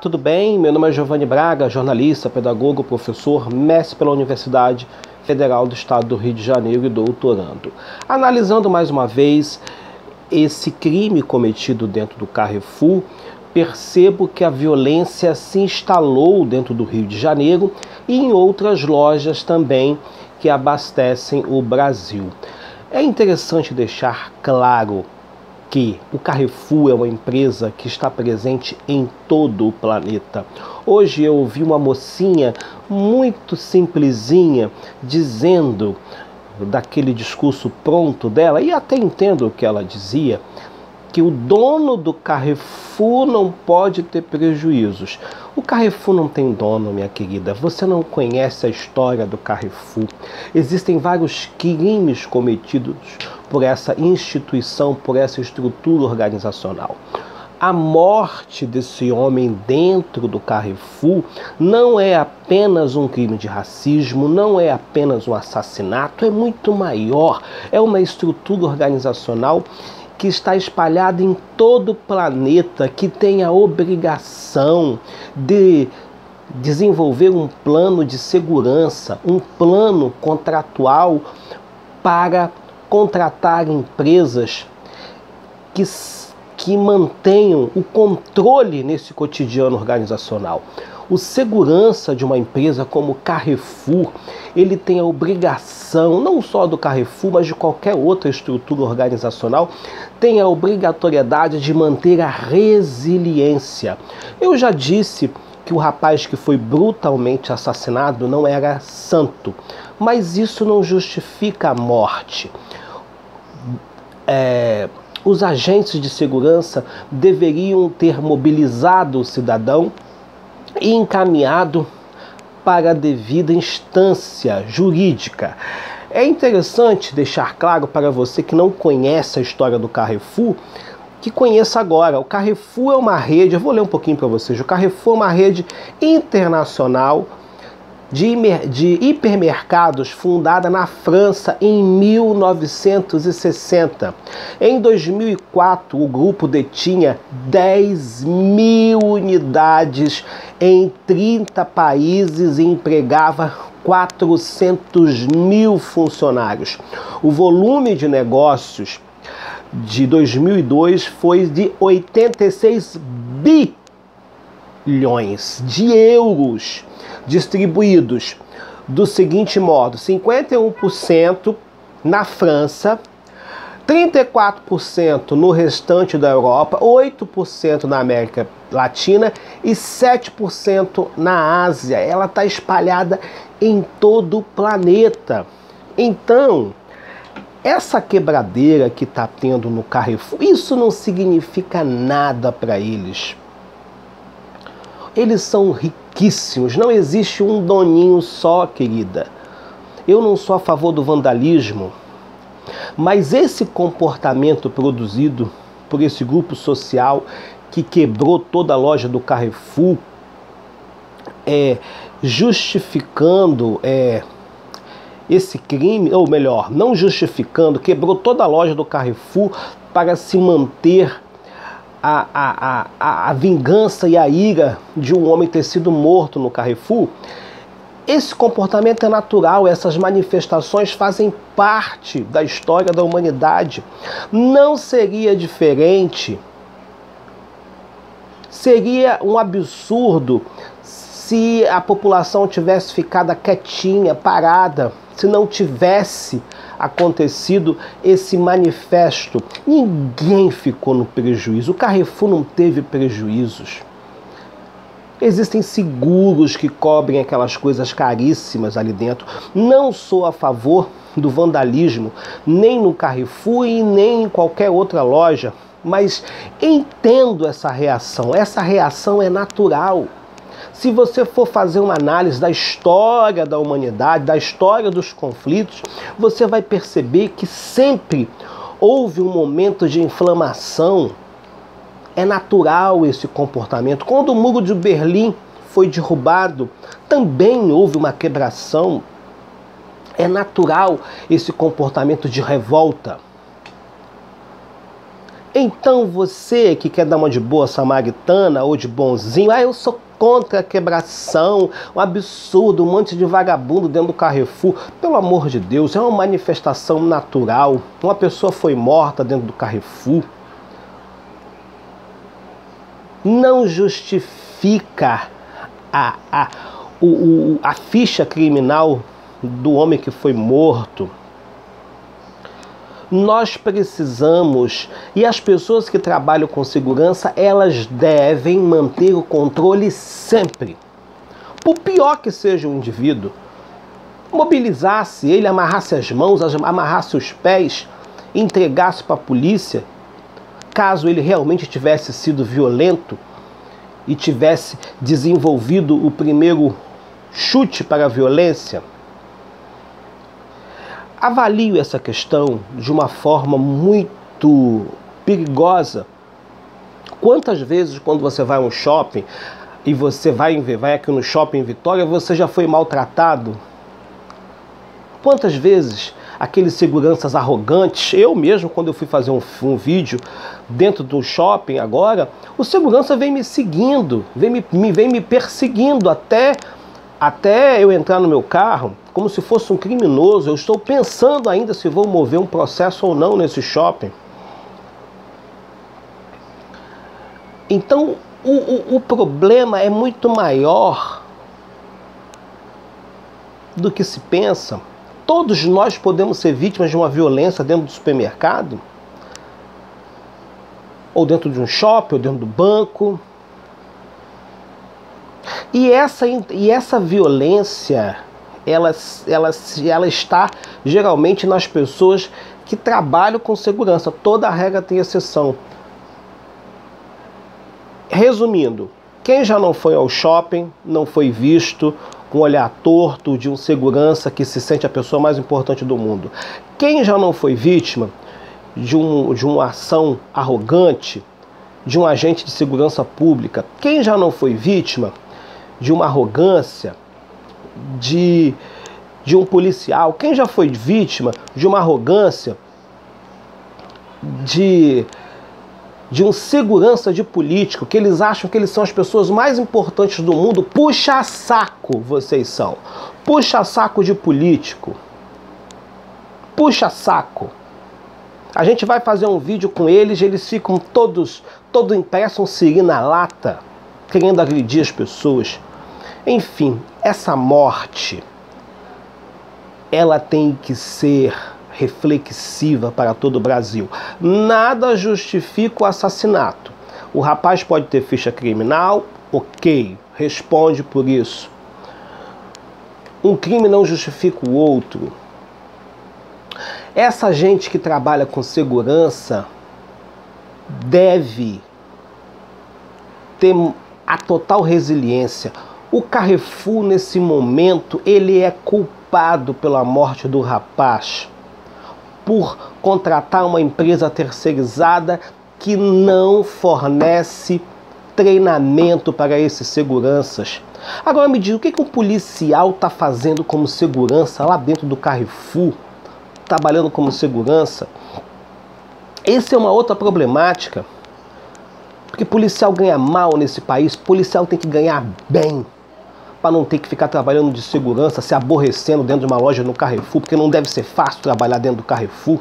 Tudo bem? Meu nome é Giovanni Braga, jornalista, pedagogo, professor, mestre pela Universidade Federal do Estado do Rio de Janeiro e doutorando. Analisando mais uma vez esse crime cometido dentro do Carrefour, percebo que a violência se instalou dentro do Rio de Janeiro e em outras lojas também que abastecem o Brasil. É interessante deixar claro que o Carrefour é uma empresa que está presente em todo o planeta. Hoje eu ouvi uma mocinha muito simplesinha dizendo daquele discurso pronto dela, e até entendo o que ela dizia, que o dono do Carrefour não pode ter prejuízos. O Carrefour não tem dono, minha querida. Você não conhece a história do Carrefour. Existem vários crimes cometidos por essa instituição, por essa estrutura organizacional. A morte desse homem dentro do Carrefour não é apenas um crime de racismo, não é apenas um assassinato, é muito maior. É uma estrutura organizacional que está espalhada em todo o planeta, que tem a obrigação de desenvolver um plano de segurança, um plano contratual para contratar empresas que, que mantenham o controle nesse cotidiano organizacional. O segurança de uma empresa como Carrefour, ele tem a obrigação, não só do Carrefour, mas de qualquer outra estrutura organizacional, tem a obrigatoriedade de manter a resiliência. Eu já disse que o rapaz que foi brutalmente assassinado não era santo, mas isso não justifica a morte. É, os agentes de segurança deveriam ter mobilizado o cidadão e encaminhado para a devida instância jurídica. É interessante deixar claro para você que não conhece a história do Carrefour, que conheça agora. O Carrefour é uma rede, eu vou ler um pouquinho para vocês. O Carrefour é uma rede internacional de, de hipermercados fundada na França em 1960. Em 2004, o grupo detinha 10 mil unidades em 30 países e empregava 400 mil funcionários. O volume de negócios de 2002 foi de 86 bilhões de euros distribuídos do seguinte modo: 51% na França, 34% no restante da Europa, 8% na América Latina e 7% na Ásia. Ela está espalhada em todo o planeta. Então, essa quebradeira que está tendo no Carrefour, isso não significa nada para eles. Eles são não existe um doninho só, querida. Eu não sou a favor do vandalismo, mas esse comportamento produzido por esse grupo social que quebrou toda a loja do Carrefour, é, justificando é, esse crime, ou melhor, não justificando, quebrou toda a loja do Carrefour para se manter a, a, a, a vingança e a ira de um homem ter sido morto no Carrefour, esse comportamento é natural, essas manifestações fazem parte da história da humanidade. Não seria diferente, seria um absurdo se a população tivesse ficado quietinha, parada, se não tivesse acontecido esse manifesto. Ninguém ficou no prejuízo. O Carrefour não teve prejuízos. Existem seguros que cobrem aquelas coisas caríssimas ali dentro. Não sou a favor do vandalismo, nem no Carrefour e nem em qualquer outra loja, mas entendo essa reação. Essa reação é natural. Se você for fazer uma análise da história da humanidade, da história dos conflitos, você vai perceber que sempre houve um momento de inflamação. É natural esse comportamento. Quando o muro de Berlim foi derrubado, também houve uma quebração. É natural esse comportamento de revolta. Então você que quer dar uma de boa samaritana ou de bonzinho, ah, eu sou contra a quebração, um absurdo, um monte de vagabundo dentro do Carrefour. Pelo amor de Deus, é uma manifestação natural. Uma pessoa foi morta dentro do Carrefour. Não justifica a, a, o, o, a ficha criminal do homem que foi morto nós precisamos e as pessoas que trabalham com segurança, elas devem manter o controle sempre. Por pior que seja o indivíduo, mobilizasse ele, amarrasse as mãos, amarrasse os pés, entregasse para a polícia, caso ele realmente tivesse sido violento e tivesse desenvolvido o primeiro chute para a violência, avalio essa questão de uma forma muito perigosa. Quantas vezes quando você vai a um shopping e você vai, vai aqui no shopping Vitória, você já foi maltratado? Quantas vezes aqueles seguranças arrogantes, eu mesmo quando eu fui fazer um, um vídeo dentro do shopping agora, o segurança vem me seguindo, vem me, me, vem me perseguindo até até eu entrar no meu carro, como se fosse um criminoso, eu estou pensando ainda se vou mover um processo ou não nesse shopping. Então, o, o, o problema é muito maior do que se pensa. Todos nós podemos ser vítimas de uma violência dentro do supermercado, ou dentro de um shopping, ou dentro do banco. E essa, e essa violência, ela, ela, ela está geralmente nas pessoas que trabalham com segurança. Toda regra tem exceção. Resumindo, quem já não foi ao shopping, não foi visto com um olhar torto de um segurança que se sente a pessoa mais importante do mundo. Quem já não foi vítima de, um, de uma ação arrogante de um agente de segurança pública, quem já não foi vítima de uma arrogância, de, de um policial. Quem já foi vítima de uma arrogância, de, de um segurança de político, que eles acham que eles são as pessoas mais importantes do mundo, puxa saco vocês são. Puxa saco de político. Puxa saco. A gente vai fazer um vídeo com eles, eles ficam todos, todo impresso um siri na lata, querendo agredir as pessoas. Enfim, essa morte ela tem que ser reflexiva para todo o Brasil. Nada justifica o assassinato. O rapaz pode ter ficha criminal, ok, responde por isso. Um crime não justifica o outro. Essa gente que trabalha com segurança deve ter a total resiliência. O Carrefour, nesse momento, ele é culpado pela morte do rapaz por contratar uma empresa terceirizada que não fornece treinamento para esses seguranças. Agora me diga, o que, que um policial está fazendo como segurança lá dentro do Carrefour, trabalhando como segurança? Essa é uma outra problemática, porque policial ganha mal nesse país, policial tem que ganhar bem para não ter que ficar trabalhando de segurança, se aborrecendo dentro de uma loja no Carrefour, porque não deve ser fácil trabalhar dentro do Carrefour.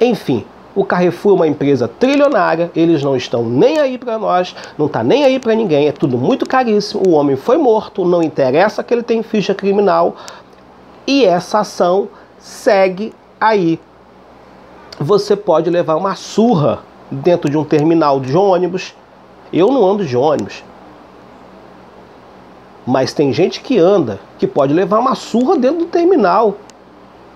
Enfim, o Carrefour é uma empresa trilionária, eles não estão nem aí para nós, não está nem aí para ninguém, é tudo muito caríssimo. O homem foi morto, não interessa que ele tem ficha criminal e essa ação segue aí. Você pode levar uma surra dentro de um terminal de ônibus. Eu não ando de ônibus, mas tem gente que anda, que pode levar uma surra dentro do terminal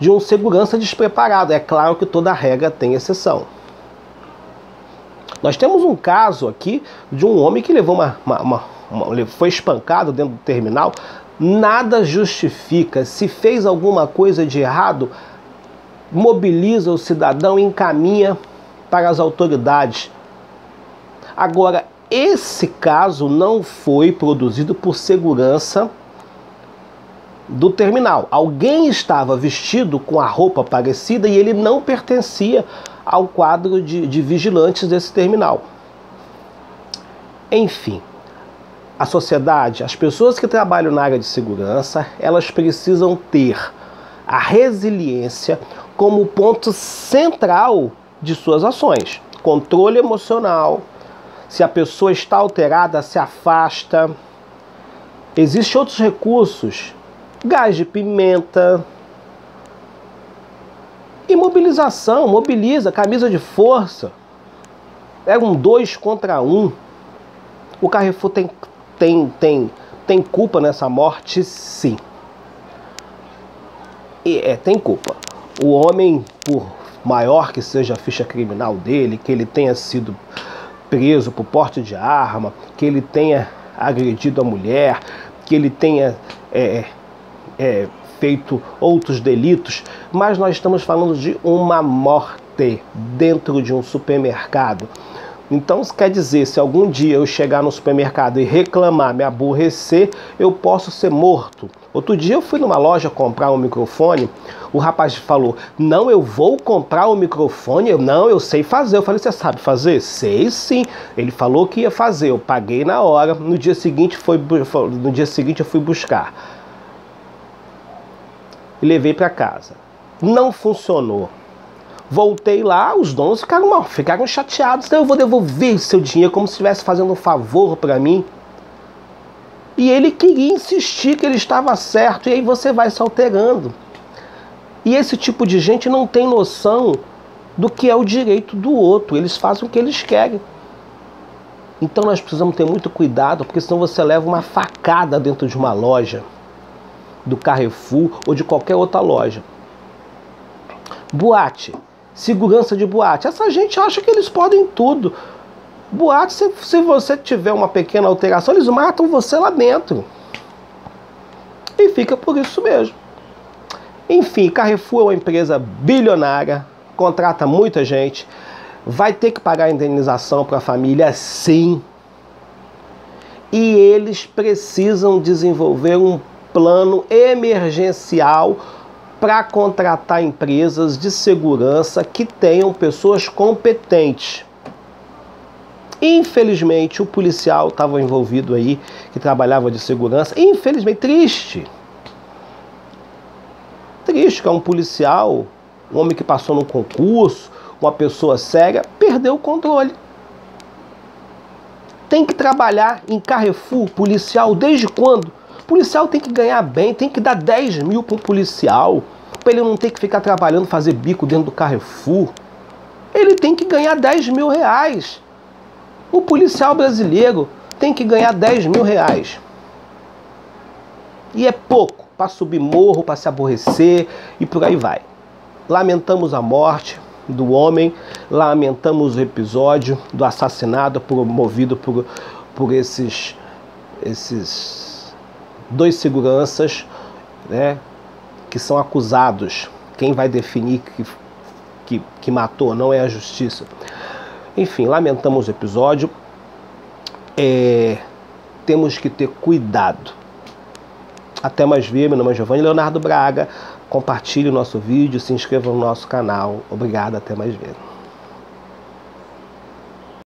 de um segurança despreparado. É claro que toda regra tem exceção. Nós temos um caso aqui de um homem que levou uma, uma, uma, uma foi espancado dentro do terminal. Nada justifica. Se fez alguma coisa de errado, mobiliza o cidadão encaminha para as autoridades. Agora, esse caso não foi produzido por segurança do terminal. Alguém estava vestido com a roupa parecida e ele não pertencia ao quadro de, de vigilantes desse terminal. Enfim, a sociedade, as pessoas que trabalham na área de segurança, elas precisam ter a resiliência como ponto central de suas ações. Controle emocional. Se a pessoa está alterada, se afasta. Existem outros recursos. Gás de pimenta. Imobilização, mobiliza, camisa de força. É um dois contra um. O Carrefour tem tem, tem, tem culpa nessa morte? Sim. E, é, tem culpa. O homem, por maior que seja a ficha criminal dele, que ele tenha sido preso por porte de arma, que ele tenha agredido a mulher, que ele tenha é, é, feito outros delitos, mas nós estamos falando de uma morte dentro de um supermercado. Então, quer dizer, se algum dia eu chegar no supermercado e reclamar, me aborrecer, eu posso ser morto. Outro dia eu fui numa loja comprar um microfone, o rapaz falou: Não, eu vou comprar o um microfone. Eu, não, eu sei fazer. Eu falei: Você sabe fazer? Sei sim. Ele falou que ia fazer. Eu paguei na hora. No dia seguinte, foi, no dia seguinte eu fui buscar. E levei para casa. Não funcionou. Voltei lá, os donos ficaram mal, ficaram chateados. Então eu vou devolver seu dinheiro como se estivesse fazendo um favor para mim. E ele queria insistir que ele estava certo, e aí você vai se alterando. E esse tipo de gente não tem noção do que é o direito do outro, eles fazem o que eles querem. Então nós precisamos ter muito cuidado, porque senão você leva uma facada dentro de uma loja, do Carrefour ou de qualquer outra loja. Boate segurança de boate. Essa gente acha que eles podem tudo. Boate, se, se você tiver uma pequena alteração, eles matam você lá dentro. E fica por isso mesmo. Enfim, Carrefour é uma empresa bilionária, contrata muita gente, vai ter que pagar indenização para a família, sim. E eles precisam desenvolver um plano emergencial para contratar empresas de segurança que tenham pessoas competentes. Infelizmente, o policial estava envolvido aí, que trabalhava de segurança. Infelizmente, triste. Triste que é um policial, um homem que passou num concurso, uma pessoa séria, perdeu o controle. Tem que trabalhar em Carrefour policial desde quando? O policial tem que ganhar bem, tem que dar 10 mil para um policial, para ele não ter que ficar trabalhando, fazer bico dentro do Carrefour. Ele tem que ganhar 10 mil reais. O policial brasileiro tem que ganhar 10 mil reais. E é pouco para subir morro, para se aborrecer e por aí vai. Lamentamos a morte do homem, lamentamos o episódio do assassinato promovido por, por esses, esses dois seguranças né, que são acusados. Quem vai definir que, que, que matou não é a justiça. Enfim, lamentamos o episódio. É, temos que ter cuidado. Até mais ver, meu nome é Giovanni Leonardo Braga. Compartilhe o nosso vídeo, se inscreva no nosso canal. Obrigado, até mais ver.